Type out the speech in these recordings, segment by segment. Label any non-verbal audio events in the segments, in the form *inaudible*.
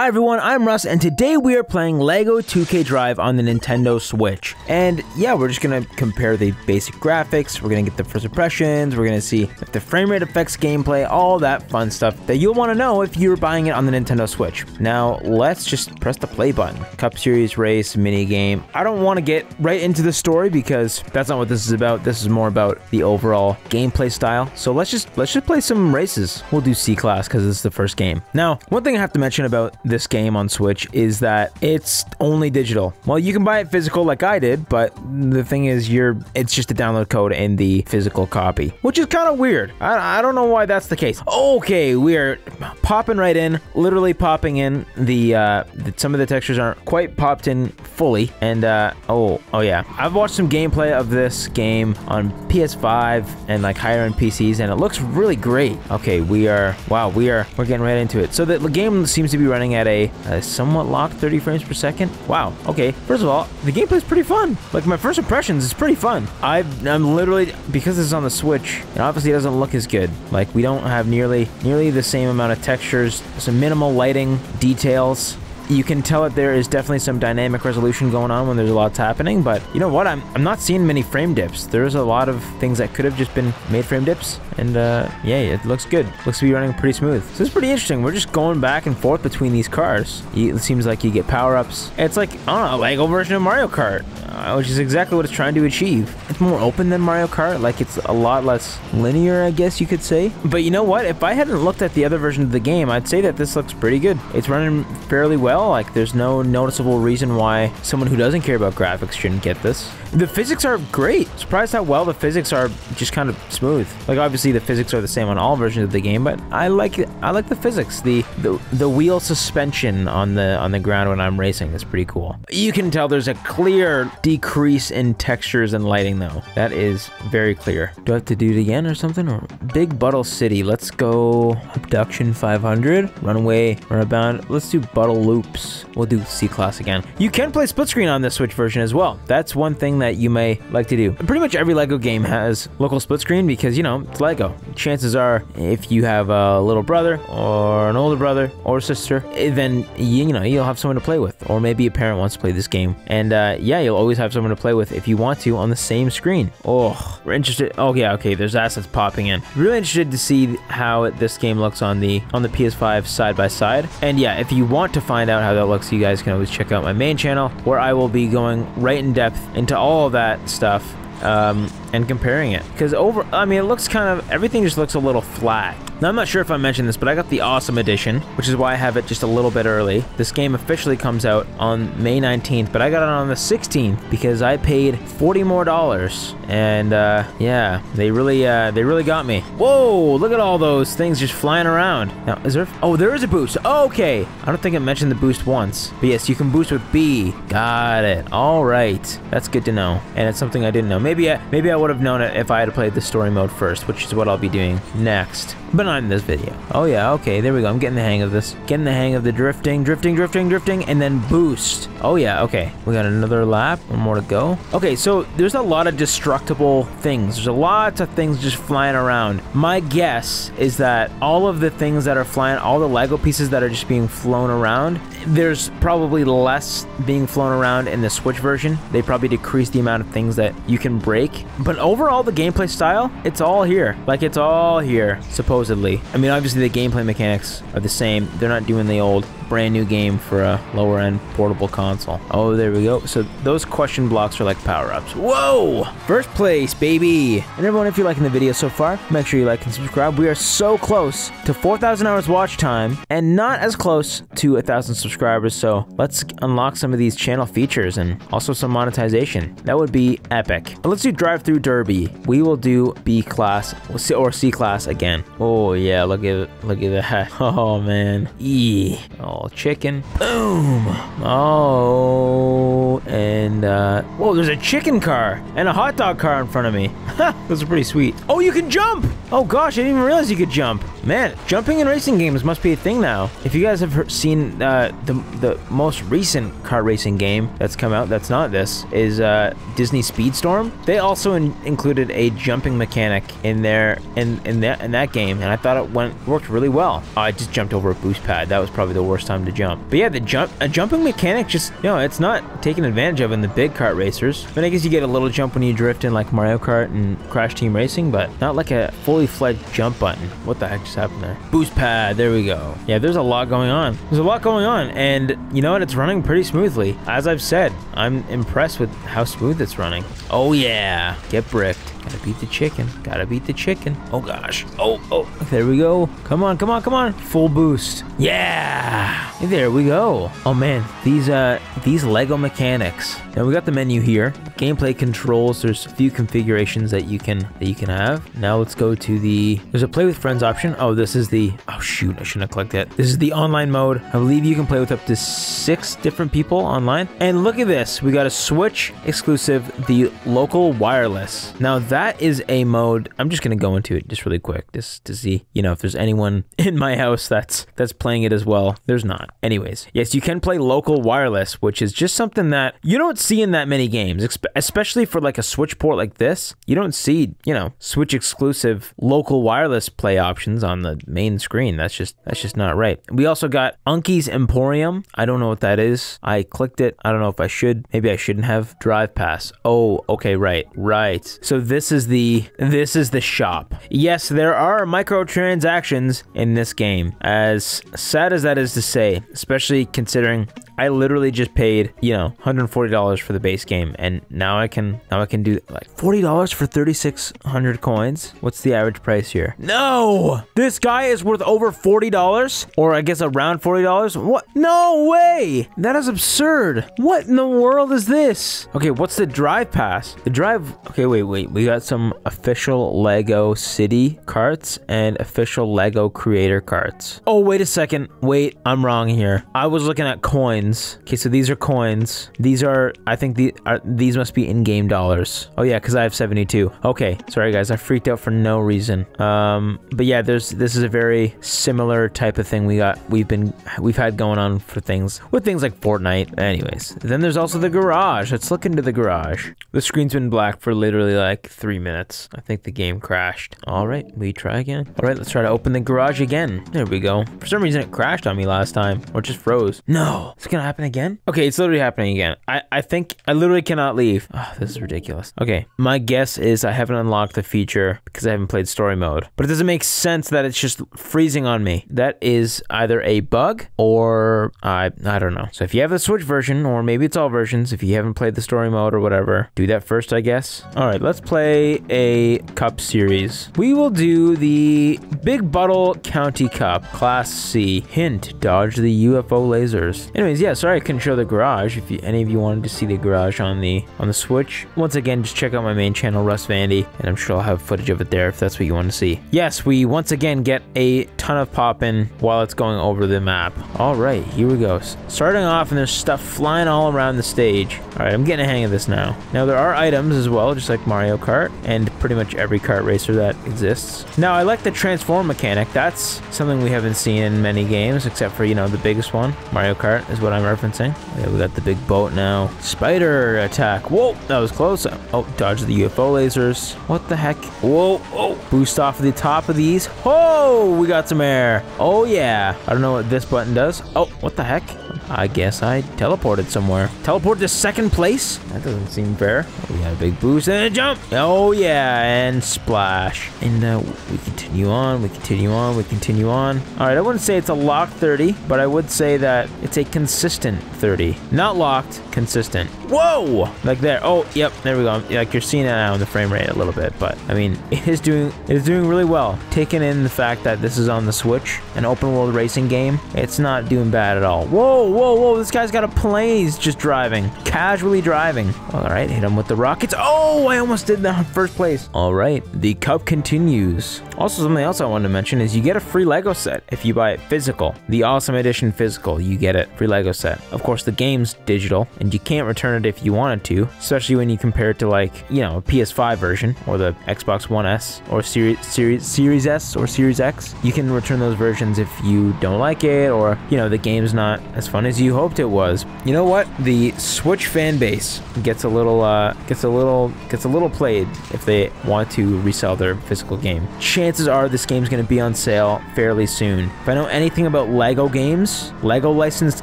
Hi everyone, I'm Russ, and today we are playing LEGO 2K Drive on the Nintendo Switch. And yeah, we're just gonna compare the basic graphics, we're gonna get the first impressions, we're gonna see if the frame rate affects gameplay, all that fun stuff that you'll wanna know if you're buying it on the Nintendo Switch. Now, let's just press the play button. Cup Series race, mini game. I don't wanna get right into the story because that's not what this is about. This is more about the overall gameplay style. So let's just let's just play some races. We'll do C-Class because it's the first game. Now, one thing I have to mention about this game on Switch is that it's only digital. Well, you can buy it physical like I did, but the thing is, you're it's just a download code in the physical copy, which is kind of weird. I, I don't know why that's the case. Okay, we are popping right in, literally popping in. The, uh, the some of the textures aren't quite popped in fully, and uh, oh, oh yeah, I've watched some gameplay of this game on PS5 and like higher end PCs, and it looks really great. Okay, we are wow, we are we're getting right into it. So the game seems to be running at a, a somewhat locked 30 frames per second. Wow. Okay. First of all, the gameplay is pretty fun. Like my first impressions is pretty fun. i am literally because this is on the Switch. It obviously doesn't look as good. Like we don't have nearly nearly the same amount of textures, some minimal lighting details you can tell that there is definitely some dynamic resolution going on when there's a lot's happening, but you know what? I'm, I'm not seeing many frame dips. There's a lot of things that could have just been made frame dips, and uh, yeah, it looks good. Looks to be running pretty smooth. So it's pretty interesting. We're just going back and forth between these cars. It seems like you get power-ups. It's like, I don't know, a Lego version of Mario Kart. Uh, which is exactly what it's trying to achieve. It's more open than Mario Kart, like it's a lot less linear, I guess you could say. But you know what? If I hadn't looked at the other version of the game, I'd say that this looks pretty good. It's running fairly well, like there's no noticeable reason why someone who doesn't care about graphics shouldn't get this. The physics are great. Surprised how well the physics are just kind of smooth. Like obviously the physics are the same on all versions of the game, but I like I like the physics. The the, the wheel suspension on the on the ground when I'm racing is pretty cool. You can tell there's a clear decrease in textures and lighting though. That is very clear. Do I have to do it again or something? Or Big Butte City. Let's go Abduction 500. Runaway, Runabout. Let's do Butte Loops. We'll do C-Class again. You can play split screen on this Switch version as well. That's one thing that you may like to do. Pretty much every LEGO game has local split screen because, you know, it's LEGO. Chances are if you have a little brother or an older brother or sister, then, you, you know, you'll have someone to play with. Or maybe a parent wants to play this game. And uh, yeah, you'll always have someone to play with if you want to on the same screen. Oh, we're interested. Oh yeah, okay. There's assets popping in. Really interested to see how this game looks on the on the PS5 side by side. And yeah, if you want to find out how that looks, you guys can always check out my main channel where I will be going right in depth into all of that stuff um, and comparing it. Because over, I mean, it looks kind of, everything just looks a little flat. Now, I'm not sure if I mentioned this, but I got the Awesome Edition, which is why I have it just a little bit early. This game officially comes out on May 19th, but I got it on the 16th because I paid 40 more dollars. And, uh, yeah, they really, uh, they really got me. Whoa, look at all those things just flying around. Now, is there, oh, there is a boost. Okay. I don't think I mentioned the boost once, but yes, you can boost with B. Got it. All right. That's good to know. And it's something I didn't know. Maybe I, maybe I would have known it if I had played the story mode first, which is what I'll be doing next but not in this video. Oh yeah, okay, there we go. I'm getting the hang of this. Getting the hang of the drifting, drifting, drifting, drifting, and then boost. Oh yeah, okay. We got another lap, one more to go. Okay, so there's a lot of destructible things. There's a lot of things just flying around. My guess is that all of the things that are flying, all the Lego pieces that are just being flown around, there's probably less being flown around in the Switch version. They probably decrease the amount of things that you can break. But overall, the gameplay style, it's all here. Like, it's all here, supposedly. I mean, obviously, the gameplay mechanics are the same. They're not doing the old brand new game for a lower end portable console. Oh, there we go. So those question blocks are like power-ups. Whoa! First place, baby! And everyone, if you're liking the video so far, make sure you like and subscribe. We are so close to 4,000 hours watch time and not as close to 1,000 subscribers. So let's unlock some of these channel features and also some monetization. That would be epic. But let's do drive-through derby. We will do B class or C class again. Oh yeah, look at look at that. *laughs* Oh man. E. Oh chicken. Boom. Oh, and, uh, whoa, there's a chicken car and a hot dog car in front of me. *laughs* Those are pretty sweet. Oh, you can jump. Oh gosh, I didn't even realize you could jump. Man, jumping in racing games must be a thing now. If you guys have seen uh, the the most recent kart racing game that's come out, that's not this, is uh, Disney Speedstorm. They also in included a jumping mechanic in there in in that in that game, and I thought it went worked really well. Oh, I just jumped over a boost pad. That was probably the worst time to jump. But yeah, the jump a jumping mechanic just you know it's not taken advantage of in the big kart racers. I mean, I guess you get a little jump when you drift in like Mario Kart and Crash Team Racing, but not like a fully fledged jump button. What the heck just happened there? Boost pad. There we go. Yeah, there's a lot going on. There's a lot going on, and you know what? It's running pretty smoothly. As I've said, I'm impressed with how smooth it's running. Oh yeah, get bricked. Gotta beat the chicken. Gotta beat the chicken. Oh gosh. Oh, oh. There we go. Come on, come on, come on. Full boost. Yeah. There we go. Oh man, these uh these Lego mechanics. Now we got the menu here. Gameplay controls. There's a few configurations that you can that you can have. Now let's go to the there's a play with friends option. Oh, this is the oh shoot, I shouldn't have clicked that. This is the online mode. I believe you can play with up to six different people online. And look at this. We got a Switch exclusive, the local wireless. Now that is a mode. I'm just gonna go into it just really quick, just to see, you know, if there's anyone *laughs* in my house that's that's playing it as well. There's not. Anyways, yes, you can play local wireless, which is just something that you don't see in that many games, especially for like a Switch port like this. You don't see, you know, Switch exclusive local wireless play options on the main screen. That's just that's just not right. We also got Unky's Emporium. I don't know what that is. I clicked it. I don't know if I should. Maybe I shouldn't have. Drive Pass. Oh, okay, right, right. So this is the this is the shop. Yes, there are microtransactions in this game. As sad as that is to say, especially considering I literally just paid, you know, $140 for the base game and now I can now I can do like $40 for 3600 coins. What's the average price here? No! This guy is worth over $40 or I guess around $40. What? No way! That is absurd. What in the world is this? Okay, what's the drive pass? The drive Okay, wait, wait. We got some official Lego City carts and official Lego creator carts. Oh, wait a second. Wait, I'm wrong here. I was looking at coins. Okay, so these are coins. These are, I think the, are, these must be in-game dollars. Oh yeah, because I have 72. Okay, sorry guys, I freaked out for no reason. Um, but yeah, there's this is a very similar type of thing we got. We've been we've had going on for things with things like Fortnite. Anyways, then there's also the garage. Let's look into the garage. The screen's been black for literally like three minutes. I think the game crashed. All right, we try again. All right, let's try to open the garage again. There we go. For some reason, it crashed on me last time, or just froze. No, it's gonna happen again? Okay, it's literally happening again. I, I think I literally cannot leave. Oh, this is ridiculous. Okay, my guess is I haven't unlocked the feature because I haven't played story mode. But it doesn't make sense that it's just freezing on me. That is either a bug or I I don't know. So if you have the Switch version, or maybe it's all versions, if you haven't played the story mode or whatever, do that first, I guess. All right, let's play a cup series. We will do the Big Butte County Cup, Class C. Hint, dodge the UFO lasers. Anyways, yeah, sorry I couldn't show the garage. If you, any of you wanted to see the garage on the on the Switch, once again, just check out my main channel, Russ Vandy, and I'm sure I'll have footage of it there if that's what you want to see. Yes, we once again get a ton of popping while it's going over the map. All right, here we go. Starting off, and there's stuff flying all around the stage. All right, I'm getting a hang of this now. Now there are items as well, just like Mario Kart and pretty much every kart racer that exists. Now I like the transform mechanic. That's something we haven't seen in many games, except for you know the biggest one, Mario Kart, is what I'm referencing. Yeah, we got the big boat now. Spider attack. Whoa, that was close. Oh, dodge the UFO lasers. What the heck? Whoa, oh, boost off the top of these. Oh, we got some air. Oh yeah. I don't know what this button does. Oh, what the heck? I guess I teleported somewhere. Teleport to second place? That doesn't seem fair. We got a big boost and a jump. Oh yeah, and splash. And uh, we continue on, we continue on, we continue on. All right, I wouldn't say it's a locked 30, but I would say that it's a consistent 30. Not locked, consistent. Whoa! Like there. Oh, yep, there we go. Like you're seeing it now in the frame rate a little bit, but I mean, *laughs* it is doing it is doing really well. Taking in the fact that this is on the Switch, an open world racing game, it's not doing bad at all. Whoa, whoa, whoa, whoa, this guy's got a plane he's just driving. Casually driving. All right, hit him with the rockets. Oh, I almost did the first place. All right, the cup continues. Also, something else I wanted to mention is you get a free Lego set if you buy it physical. The Awesome Edition physical, you get it free Lego set. Of course, the game's digital, and you can't return it if you wanted to, especially when you compare it to like you know a PS5 version or the Xbox One S or Series Series Series S or Series X. You can return those versions if you don't like it or you know the game's not as fun as you hoped it was. You know what? The Switch fan base gets a little uh, gets a little gets a little played if they want to resell their physical game. Chances are this game's going to be on sale fairly soon. If I know anything about Lego games, Lego licensed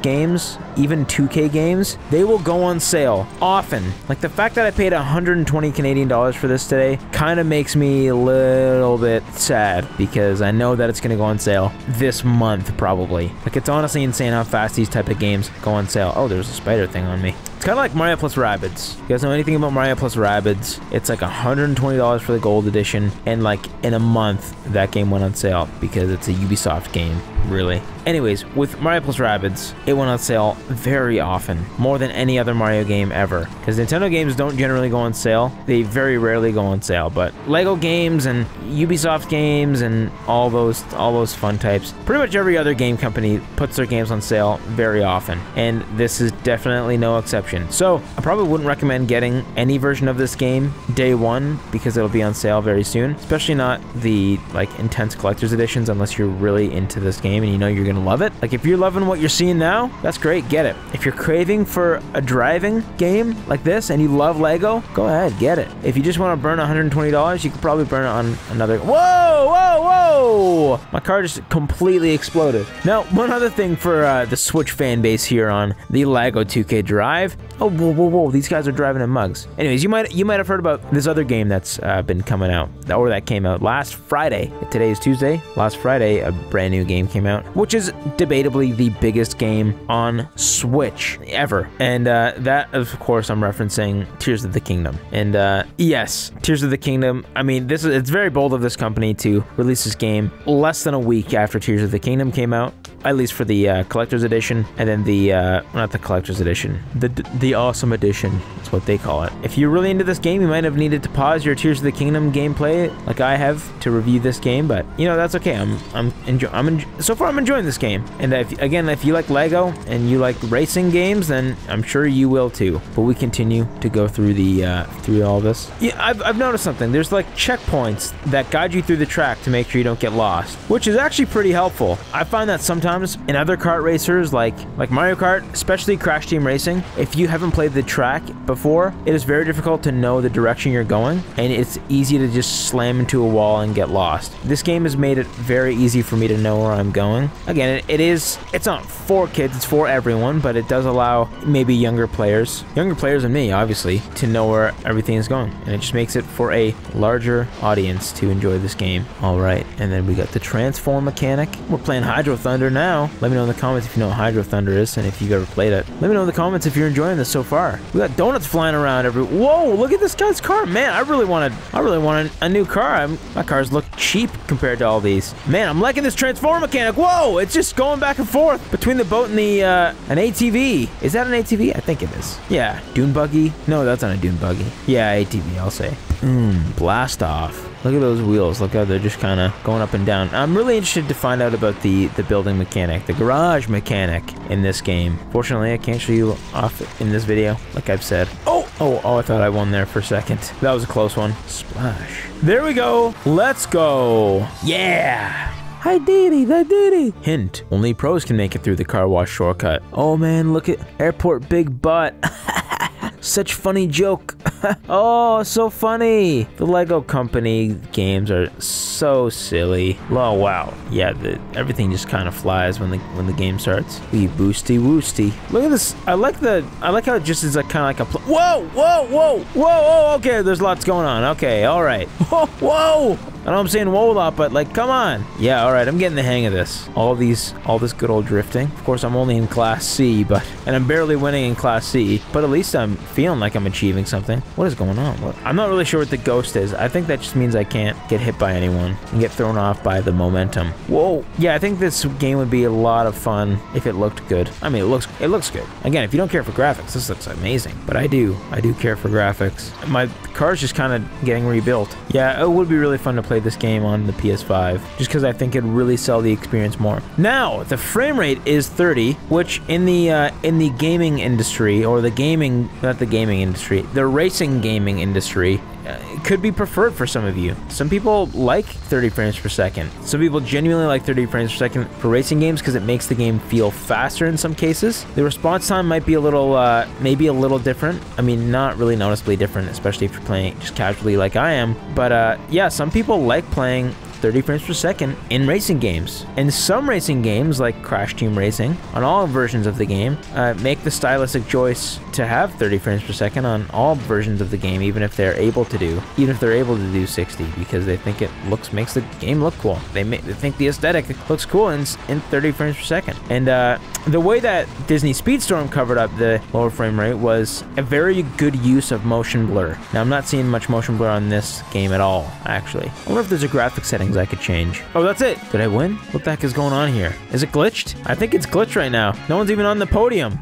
games, even 2K games, they will go on sale often. Like the fact that I paid 120 Canadian dollars for this today kind of makes me a little bit sad because I know that it's going to go on sale this month probably. Like it's honestly insane how fast these type of games go on sale. Oh, there's a spider thing on me. It's kind of like Mario plus Rabbids. You guys know anything about Mario plus Rabbids? It's like $120 for the gold edition, and like in a month, that game went on sale because it's a Ubisoft game, really. Anyways, with Mario plus Rabbids, it went on sale very often, more than any other Mario game ever. Because Nintendo games don't generally go on sale, they very rarely go on sale. But Lego games and Ubisoft games and all those all those fun types, pretty much every other game company puts their games on sale very often, and this is definitely no exception. So I probably wouldn't recommend getting any version of this game day one because it'll be on sale very soon, especially not the like intense collector's editions unless you're really into this game and you know you're gonna love it. Like if you're loving what you're seeing now, that's great, get it. If you're craving for a driving game like this and you love Lego, go ahead, get it. If you just want to burn $120, you could probably burn it on another. Whoa, whoa, whoa! My car just completely exploded. Now, one other thing for uh, the Switch fan base here on the Lego 2K Drive. Oh, whoa, whoa, whoa! These guys are driving in mugs. Anyways, you might you might have heard about this other game that's uh, been coming out, or that came out last Friday. Today is Tuesday. Last Friday, a brand new game came out, which is debatably the biggest game on Switch ever. And uh, that, of course, I'm referencing Tears of the Kingdom. And uh, yes, Tears of the Kingdom. I mean, this is it's very bold of this company to release this game less than a week after Tears of the Kingdom came out at least for the uh, collector's edition, and then the uh, not the collector's edition, the the awesome edition. That's what they call it. If you're really into this game, you might have needed to pause your Tears of the Kingdom gameplay, like I have, to review this game. But you know that's okay. I'm I'm enjoy I'm so far I'm enjoying this game. And if, again, if you like Lego and you like racing games, then I'm sure you will too. But we continue to go through the uh, through all this. Yeah, I've I've noticed something. There's like checkpoints that guide you through the track to make sure you don't get lost, which is actually pretty helpful. I find that sometimes in other kart racers like like Mario Kart, especially Crash Team Racing, if you haven't played the track before, it is very difficult to know the direction you're going and it's easy to just slam into a wall and get lost. This game has made it very easy for me to know where I'm going. Again, it, is it's not for kids, it's for everyone, but it does allow maybe younger players, younger players than me obviously, to know where everything is going. And it just makes it for a larger audience to enjoy this game. All right, and then we got the transform mechanic. We're playing Hydro Thunder now. Let me know in the comments if you know what Hydro Thunder is and if you've ever played it. Let me know in the comments if you're enjoying this so far. We got donuts flying around every. Whoa! Look at this guy's car, man. I really wanted. I really wanted a new car. I'm, my cars look cheap compared to all these. Man, I'm liking this transform mechanic. Whoa! It's just going back and forth between the boat and the uh, an ATV. Is that an ATV? I think it is. Yeah, dune buggy. No, that's not a dune buggy. Yeah, ATV. I'll say. Mmm, blast off. Look at those wheels. Look how they're just kind of going up and down. I'm really interested to find out about the, the building mechanic, the garage mechanic in this game. Fortunately, I can't show you off in this video, like I've said. Oh, oh, oh, I thought I won there for a second. That was a close one. Splash. There we go. Let's go. Yeah. I did it, I. Hint, only pros can make it through the car wash shortcut. Oh man, look at airport big butt. *laughs* Such funny joke. *laughs* oh, so funny. The Lego Company games are so silly. Oh wow. Yeah, the, everything just kind of flies when the when the game starts. We boosty woosty. Look at this. I like the I like how it just is like kind of like a whoa whoa whoa whoa whoa. Okay, there's lots going on. Okay, all right. *laughs* Whoa whoa. I know I'm saying whoa a lot, but like, come on. Yeah, all right, I'm getting the hang of this. All these, all this good old drifting. Of course, I'm only in Class C, but, and I'm barely winning in Class C, but at least I'm feeling like I'm achieving something. What is going on? What? I'm not really sure what the ghost is. I think that just means I can't get hit by anyone and get thrown off by the momentum. Whoa. Yeah, I think this game would be a lot of fun if it looked good. I mean, it looks, it looks good. Again, if you don't care for graphics, this looks amazing, but I do. I do care for graphics. My car's just kind of getting rebuilt. Yeah, it would be really fun to play play this game on the PS5, just because I think it'd really sell the experience more. Now, the frame rate is 30, which in the uh, in the gaming industry or the gaming not the gaming industry, the racing gaming industry uh, could be preferred for some of you. Some people like 30 frames per second. Some people genuinely like 30 frames per second for racing games because it makes the game feel faster in some cases. The response time might be a little, uh, maybe a little different. I mean, not really noticeably different, especially if you're playing just casually like I am. But uh, yeah, some people like playing 30 frames per second in racing games. And some racing games, like Crash Team Racing, on all versions of the game, uh, make the stylistic choice to have 30 frames per second on all versions of the game, even if they're able to do, even if they're able to do 60, because they think it looks makes the game look cool. They, they think the aesthetic looks cool in, in 30 frames per second. And uh, the way that Disney Speedstorm covered up the lower frame rate was a very good use of motion blur. Now, I'm not seeing much motion blur on this game at all, actually. I wonder if there's a graphic settings I could change. Oh, that's it. Did I win? What the heck is going on here? Is it glitched? I think it's glitched right now. No one's even on the podium.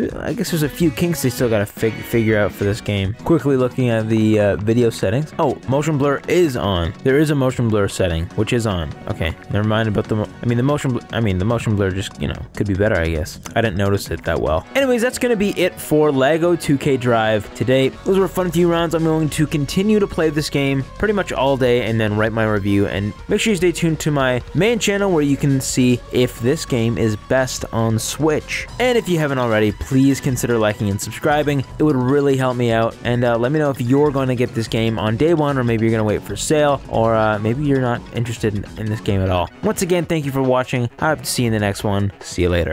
I guess there's a few kinks they still gotta fig figure out for this game. Quickly looking at the uh, video settings. Oh, motion blur is on. There is a motion blur setting, which is on. Okay, never mind about the. I mean, the motion. I mean, the motion blur just you know could be better, I guess. I didn't notice it that well. Anyways, that's gonna be it for Lego 2K Drive today. Those were a fun few rounds. I'm going to continue to play this game pretty much all day and then write my review. And make sure you stay tuned to my main channel where you can see if this game is best on Switch. And if you haven't already, please consider liking and subscribing. It would really help me out. And uh, let me know if you're going to get this game on day one, or maybe you're going to wait for sale, or uh, maybe you're not interested in, in this game at all. Once again, thank you for watching. I hope to see you in the next one. See you later.